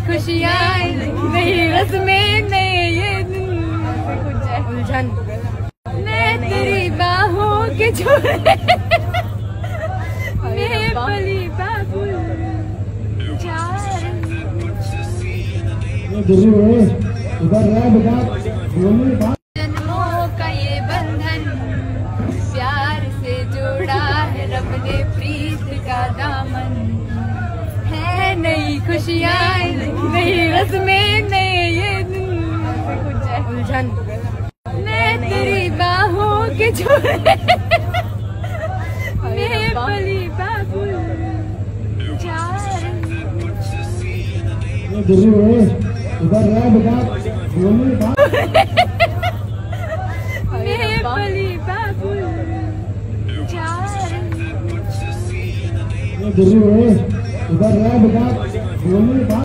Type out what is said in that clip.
खुशियाँ नई रस्में नए ये उलझन। मैं तेरी बाहों के झूले। मैं पली है जन्मों का ये बंधन प्यार से जोड़ा है रब ने प्रीत। खुशियाँ नई रस्में नए ये उलझन। मैं तेरी बाहों के झूले। मैं पली बाबू जा ये गुरु है इधर रह बेटा बोलने बात मैं पली बाबू जा ये गुरु है बेटा